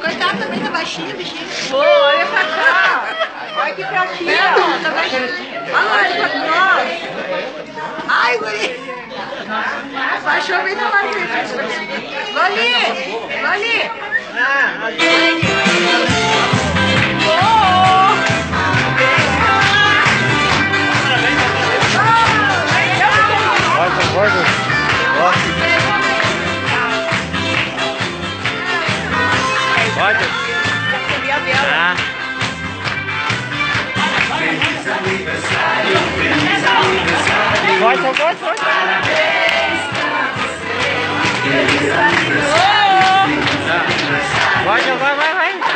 Coitado também tá baixinho, bichinho. Pô, olha pra cá. Olha aqui pra ti, ó. Tá baixinho. Olha pra nós. Ai, guri. Baixou bem na largura. Vali, Vali. Vai, concorda? Pode? Ah. Pode, pode, pode. Vai, vai, vai, vai.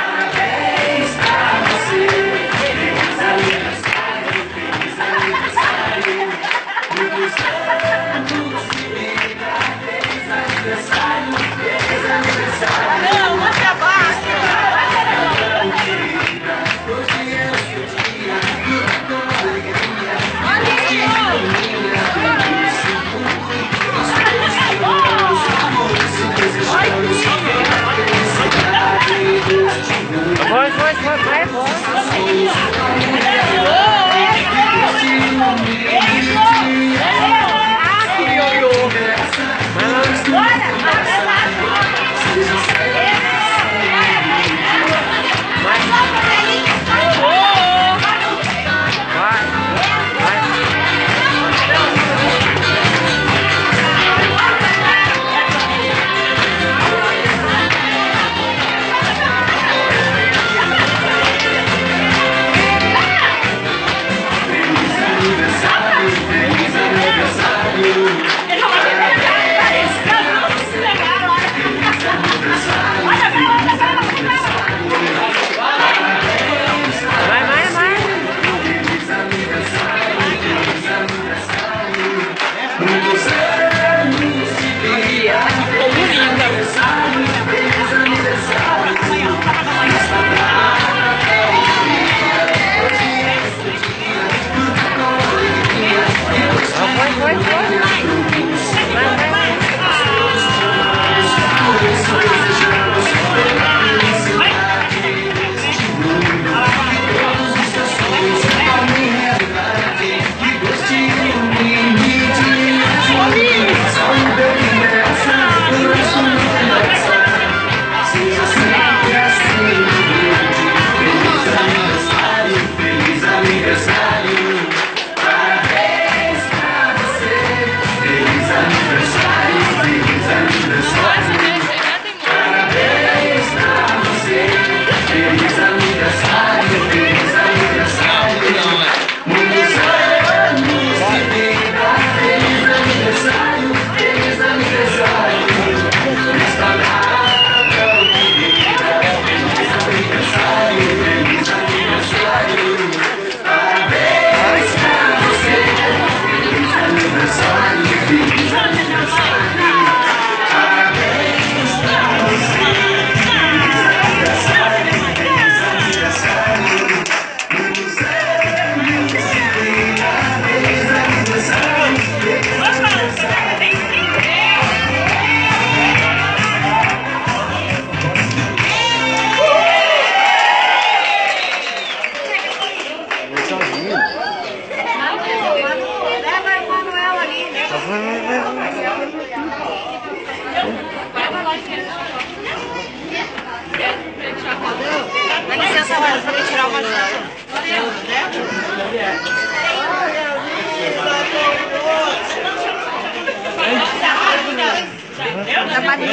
Vai.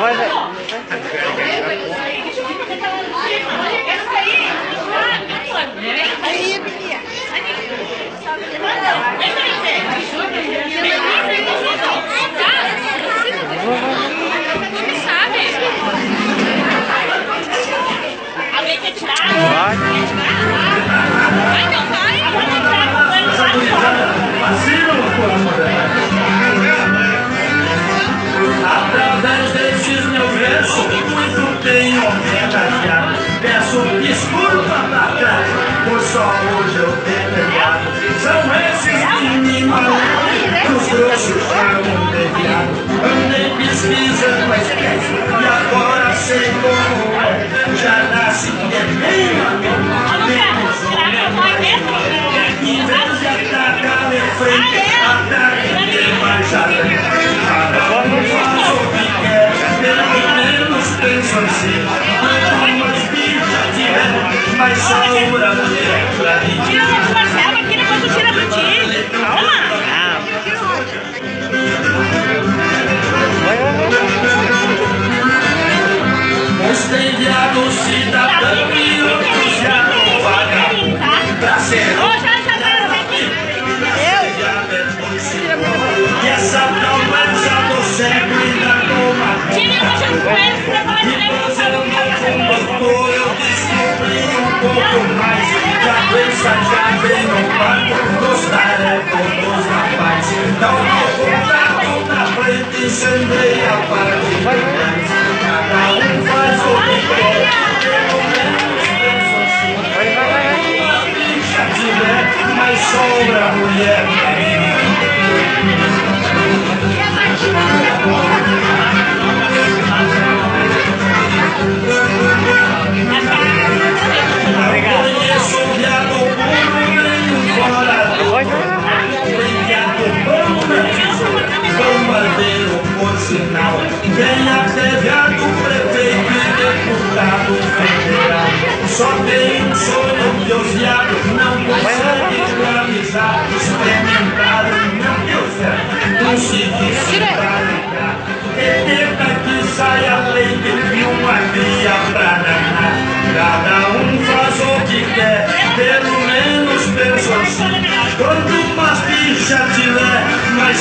Vai, hoje eu pegado. São esses meninos malucos, os trouxas chamam de viado. Andei pesquisando a espécie e agora sei como Tira sua selva aqui, depois tu tira do ti. Calma. Uns tem viado cidadão e outros viado vagabundo. Pra ser Ô, já essa cara aqui. viado é doce. E essa promessa do século ainda toma Tira a ele, pra do salão. Doutor, eu descobri um pouco mais que a doença já vem no quarto dos tarecos dos rapazes. Então contato na frente, incendeia a parte. Cada um faz o que quer,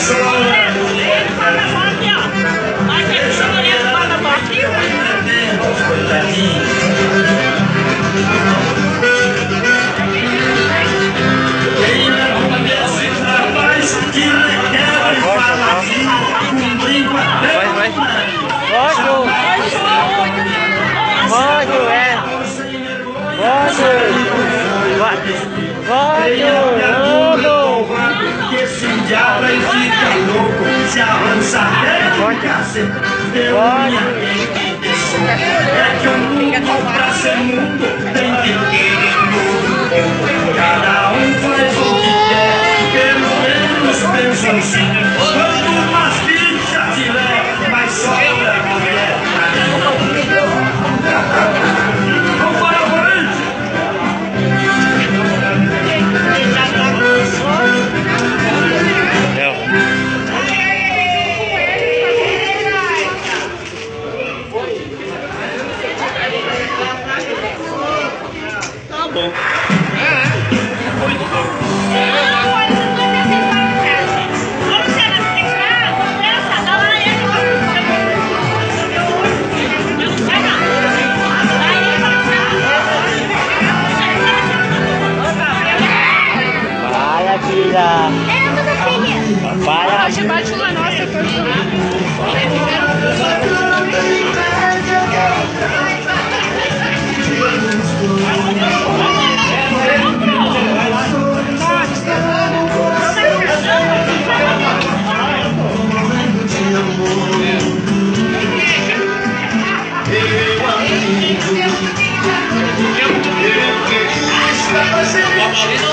tiver, mais louco Se avança até de cacete Deu minha É que o mundo pra ser mundo Tem que ter mundo. Cada um faz o que quer Pelo menos pensa assim Wow,